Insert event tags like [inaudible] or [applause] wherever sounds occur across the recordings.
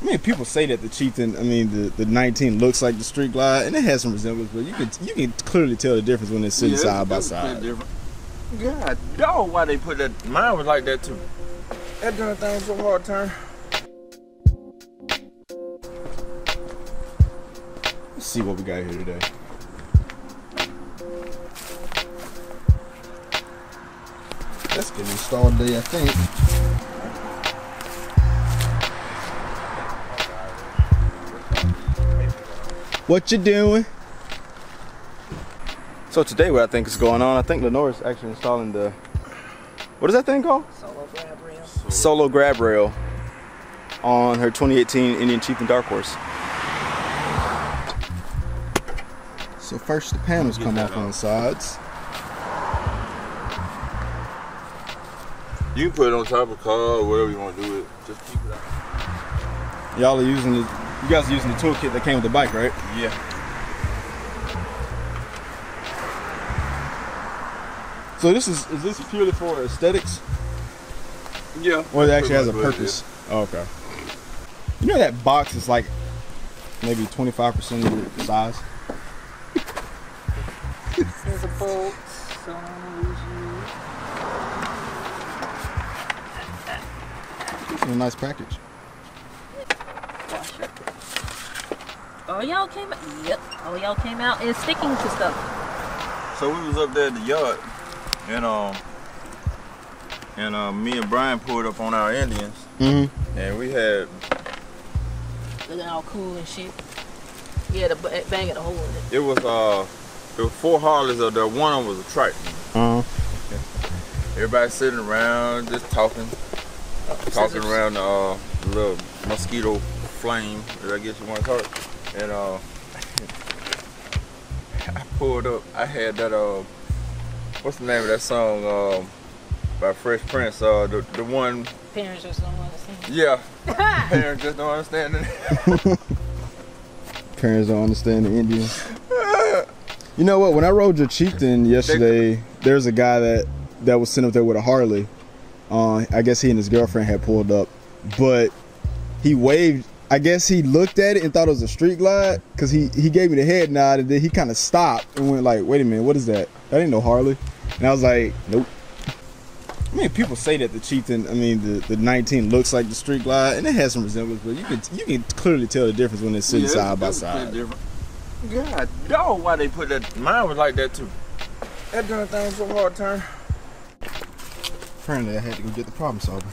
I mean, people say that the Chieftain, I mean, the, the 19 looks like the Street Glide, and it has some resemblance, but you can you can clearly tell the difference when it's sitting Yeah, side by that's side. God, dog, why they put that? Mine was like that too. That darn thing was so hard turn. Let's see what we got here today. Let's get installed today, I think. What you doing? So today, what I think is going on, I think Lenore is actually installing the. What is that thing called? Solo grab rail. Solo grab rail on her 2018 Indian Chieftain Dark Horse. So first the panels come off on off. the sides. You can put it on top of the car or whatever you want to do it. Just keep it out. Y'all are using the, you guys are using the toolkit that came with the bike, right? Yeah. So this is is this purely for aesthetics, Yeah. or it actually has a Pretty much what it purpose? Oh, okay. You know that box is like maybe 25% of the size. There's a bolt. So I'm gonna lose you. It's a nice package. Washer. Oh, y'all came out. Yep. Oh, y'all came out and sticking to stuff. So we was up there at the yard, and um, and uh, me and Brian pulled up on our Indians, Mm-hmm. and we had Looking all cool and shit. Yeah, the ba- banging a hole in it. it was uh, there were four Harleys up there. One of them was a Triton. Uh -huh. Everybody sitting around, just talking, talking around the uh, little mosquito flame, I guess you want to call it. And uh, I pulled up. I had that uh, what's the name of that song um, by Fresh Prince? Uh, the the one, Parents just don't understand. yeah. [laughs] Parents just don't understand it. [laughs] parents don't understand the Indian. You know what? When I rode your chieftain yesterday, there's a guy that that was sitting up there with a Harley. Uh, I guess he and his girlfriend had pulled up, but he waved. I guess he looked at it and thought it was a street glide because he he gave me the head nod and then he kind of stopped and went like, "Wait a minute, what is that? That ain't no Harley." And I was like, "Nope." I mean, people say that the chieftain, I mean, the, the 19 looks like the street glide, and it has some resemblance, but you can you can clearly tell the difference when it's sitting Yeah, side by that was pretty side. God, dog, why they put that? Mine was like that too. That darn thing was so hard to turn. Apparently, I had to go get the problem solver.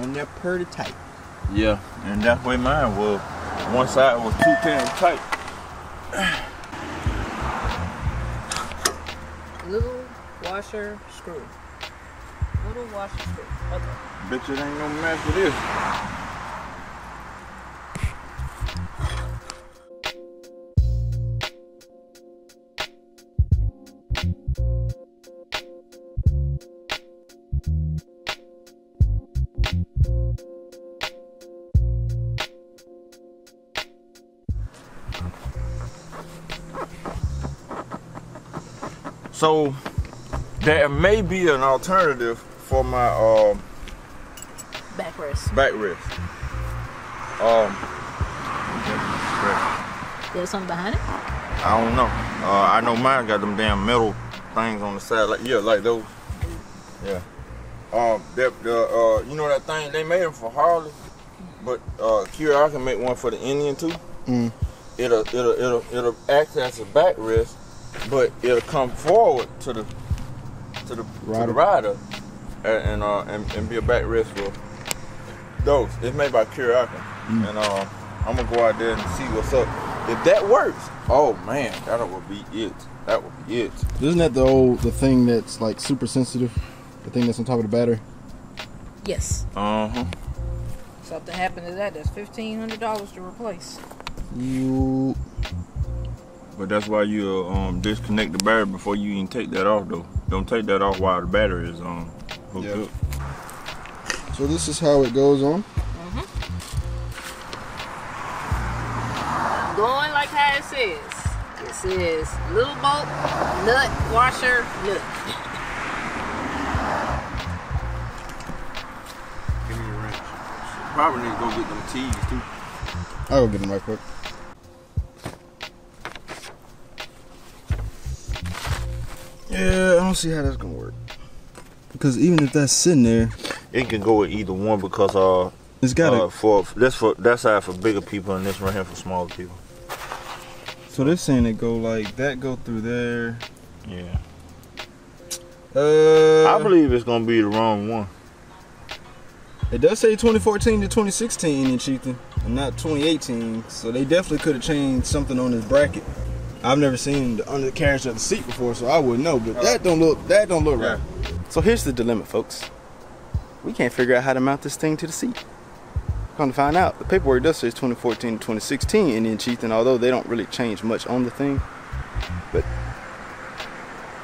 On that pretty tight. Yeah, and that's where mine was. One side was too damn tight. Little washer screw. Little washer screw. Okay. Bet you it ain't no match for this. So there may be an alternative for my um Backrest. backrest. Um, There's something behind it? I don't know. Uh, I know mine got them damn metal things on the side, like yeah, like those. Yeah. Um, that the uh, you know that thing they made them for Harley, but uh, Kuryakyn make one for the Indian too. Mm. It'll it'll it'll it'll act as a backrest, but it'll come forward to the to the to Rider. the rider, and and, uh, and and be a back backrest for those. It's made by Kuryakyn, and uh, I'm gonna go out there and see what's up. If that works, oh man, that will be it. That will be it. Isn't that the old the thing that's like super sensitive? The thing that's on top of the battery? Yes. Uh huh. Something happened to that. That's fifteen hundred dollars to replace. You but that's why you uh, um, disconnect the battery before you even take that off though. Don't take that off while the battery is um, on. Yeah. Up. So this is how it goes on. -hmm. Going like how it says. It says little bolt, nut, washer, nut. Give me a wrench. Probably need to go get them T's too. I'll go get them right quick. Yeah, I don't see how that's gonna work. Because even if that's sitting there, It can go with either one because uh, it's gotta. uh for that's for that's side for bigger people and this right here for smaller people. so they're saying it go like that, go through there. Yeah. Uh, I believe it's gonna be the wrong one. it does say 2014 to 2016 in Chieftain, and not 2018. So they definitely could have changed something on this bracket. I've never seen the undercarriage of the seat before, so I wouldn't know. But that don't look that don't look right. So here's the dilemma, folks. We can't figure out how to mount this thing to the seat. Come to find out, the paperwork does say it's 2014 to 2016 Indian Chieftain, although they don't really change much on the thing. But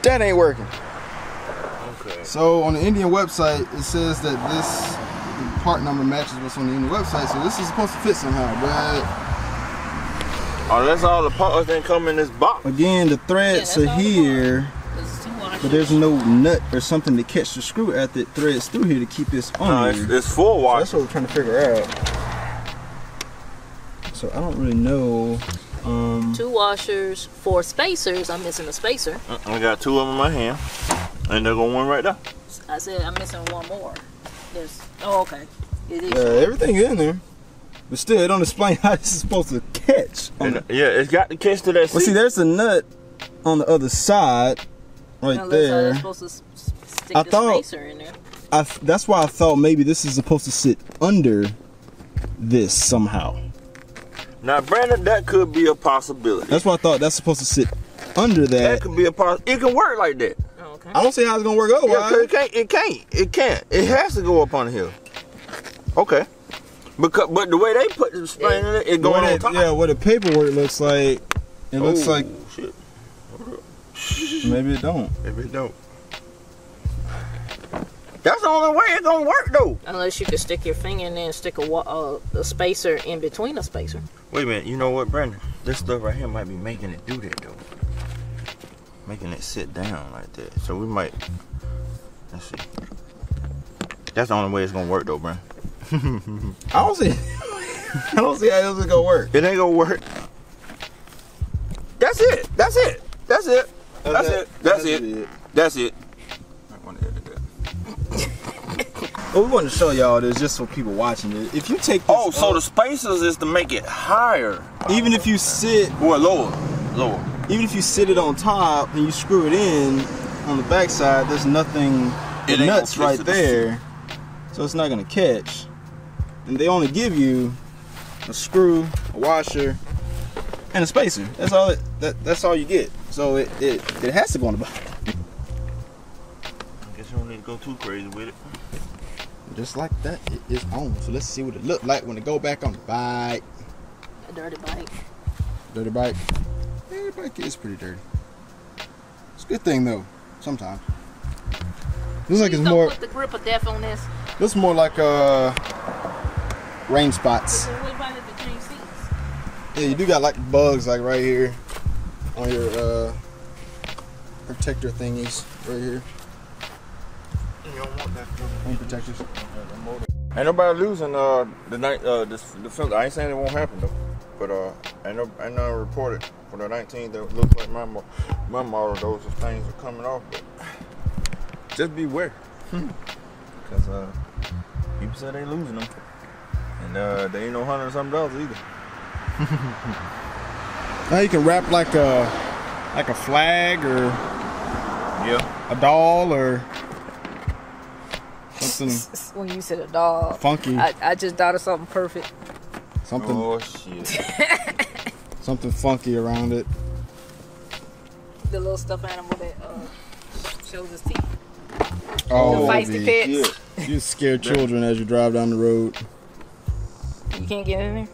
that ain't working. Okay. So on the Indian website, it says that this part number matches what's on the Indian website, so this is supposed to fit somehow. Oh, that's all the parts that come in this box. Again, the threads Yeah, are that's the here, There's two washers. but there's no nut or something to catch the screw after it threads through here to keep this on No, it's, it's full So that's what we're trying to figure out. So I don't really know. Um, two washers, four spacers. I'm missing a spacer. I got two of them in my hand, and there go one right there. I said I'm missing one more. There's. Oh, okay. It is. yeah, everything in there, but still, it don't explain [laughs] how this is supposed to catch. on And, the- yeah, it's got the catch to that Well, see, there's a nut on the other side, right Unless there. To I the thought- spacer in there. I that's why I thought maybe this is supposed to sit under this somehow. Now, Brandon, that could be a possibility. That's why I thought that's supposed to sit under that that. could be a poss. It can work like that. Oh, okay. I don't see how it's gonna work Yeah, it can't. It can't. It can't. It has to go up on the hill. Okay. Because, but the way they put the spring in it, it going way on top. yeah, what the paperwork looks like, it looks Oh, like shit. maybe it don't. Maybe it don't. That's the only way it's gonna work though. Unless you can stick your finger in there and stick a, uh, a spacer in between a spacer. Wait a minute. You know what, Brandon? This stuff right here might be making it do that though. Making it sit down like that. So we might. Let's see. That's the only way it's gonna work though, Brandon. I don't see. [laughs] I don't see how this is gonna work. It ain't gonna work. That's it. That's it. That's it. That's it. That's it. That's it. I want to edit that. We want to show y'all this just for people watching it. If you take this Oh, so up- the spacers is to make it higher. even if you sit or lower. Lower. even if you sit it on top and you screw it in on the backside, there's nothing It nuts right there, so it's not gonna catch. And they only give you a screw, a washer, and a spacer. That's all. It, that, that's all you get. So it, it it has to go on the bottom, I guess you don't need to go too crazy with it. just like that. It is on. So let's see what it looked like when it go back on the bike. A dirty bike. Dirty bike. Yeah, the bike is pretty dirty. It's a good thing though. Sometimes. Looks like it's don't more. put the grip of death on this. Looks more like uh rain spots. What about if it change seats? Yeah, you do got like bugs like right here on your uh protector thingies right here. You don't want that. Rain protectors. Ain't nobody losing uh the night uh this the film. I ain't saying it won't happen though, but uh ain't no ain't nothing reported for the 19th that looks like my mo- my model. Those things are coming off, but just beware, [laughs] cause uh people say they losing them, and uh they ain't no hundred and something dollars either. [laughs] Now you can wrap like a like a flag or Yeah. a doll or something [laughs] When you said a dog, funky, I, I just thought of something perfect. something Oh shit. [laughs] something funky around it. The little stuffed animal that uh, shows his teeth. Oh, the feisty be- pets. You scare children as you drive down the road. You can't get in there.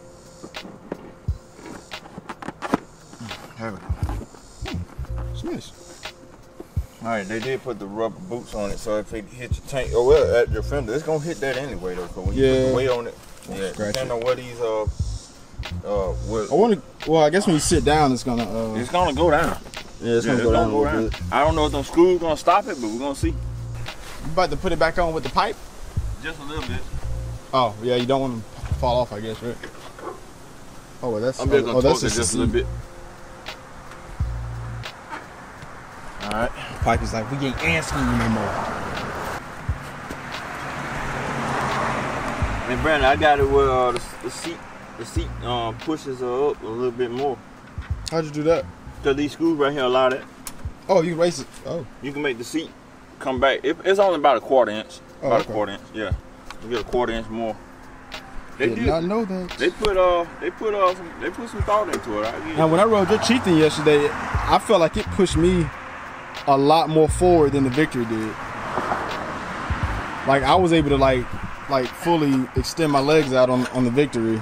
Have it. It's nice. All right, they did put the rubber boots on it, so if it hit your tank, oh well, at your fender, it's gonna hit that anyway though. Cause when you put Yeah. the weight on it, yeah, Scratch depending it. on what these uh uh what, I want to. Well, I guess when you sit down, it's gonna. Uh, it's gonna go down. yeah, it's Yeah, gonna it's go down gonna a go down. I don't know if them screws gonna stop it, but we're gonna see. You about to put it back on with the pipe? Just a little bit. Oh yeah, you don't want to fall off, I guess, right? Oh, well, that's I'm just oh, gonna oh, torque that's it just a little bit. All right. Pipe is like, we ain't asking you no more. And Brandon, I got it where uh, the, the seat, the seat um, pushes her up a little bit more. How'd you do that? Cause these screws right here allow that. Oh, you raise it. Oh, You can make the seat come back. It, it's only about a quarter inch. Oh, about okay. a quarter inch. Yeah. You get a quarter inch more. They did did. not know that. They put uh, they put uh, some, they put some thought into it. I get Now, when I rode your chieftain yesterday, I felt like it pushed me a lot more forward than the Victory did. Like I was able to like, like fully extend my legs out on on the Victory,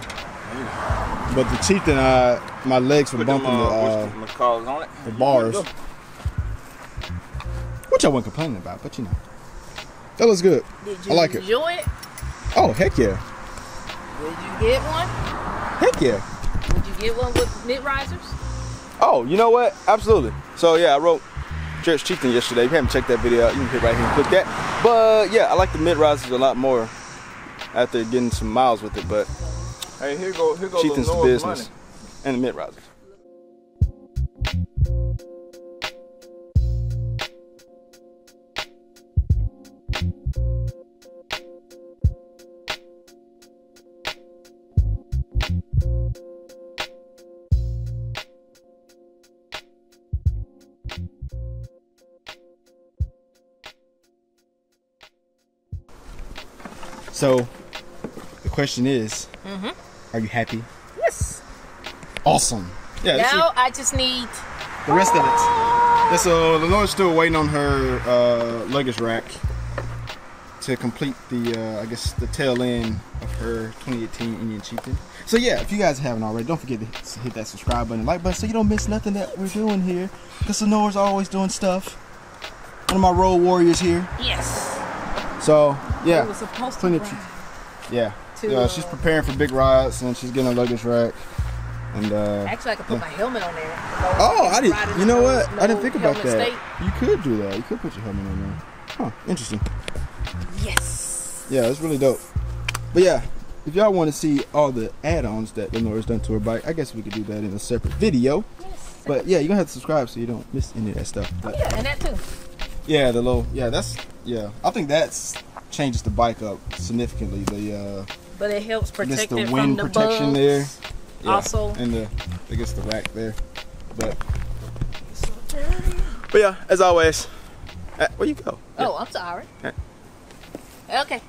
but the chieftain, I my legs were put them bumping the, uh, uh, the on it. the You bars, good which I wasn't complaining about. But you know, that looks good. Did I you like it. enjoy it? Oh heck yeah, Did you get one? heck yeah. Would you get one with mid risers? Oh, you know what? Absolutely. So yeah, I wrote Church Chieftain yesterday. If you haven't checked that video out, you can hit right here and click that. But yeah, I like the mid risers a lot more after getting some miles with it. But. Hey, here go here go Chieftain's the business money. and the mid risers. So the question is, are you happy? Yes. Awesome. Yeah. Now I just need. the rest of it. Yeah, so Lenore's still waiting on her uh, luggage rack to complete the, uh, I guess, the tail end of her 2018 Indian Chieftain. So yeah, if you guys haven't already, don't forget to hit that subscribe button, and like button, so you don't miss nothing that we're doing here. Because Lenore's always doing stuff. One of my road warriors here. Yes. So It yeah, was supposed to. plenty of. ride yeah. to, yeah, uh, she's preparing for big rides, and she's getting a luggage rack. And uh, Actually, I could put Yeah. my helmet on there. Oh, I didn't. You know no- what? I didn't think about that. state. You could do that. You could put your helmet on there. Huh? Interesting. Yes. Yeah, it's really dope. But yeah, if y'all want to see all the add-ons that Lenore's done to her bike, I guess we could do that in a separate video. Yes. But yeah, you're gonna have to subscribe so you don't miss any of that stuff. But yeah, and that too. Yeah, the little yeah, that's yeah. I think that's changes the bike up significantly. The uh, But it helps I guess protect the it wind from the protection bugs. there. Yeah, Also- and the I guess the rack there. But but yeah, as always, uh, where you go? Oh, I'm sorry. Yeah. Okay.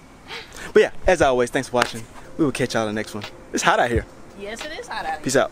But yeah, as always, thanks for watching. We will catch y'all in the next one. It's hot out here. Yes, it is hot out here. Peace out.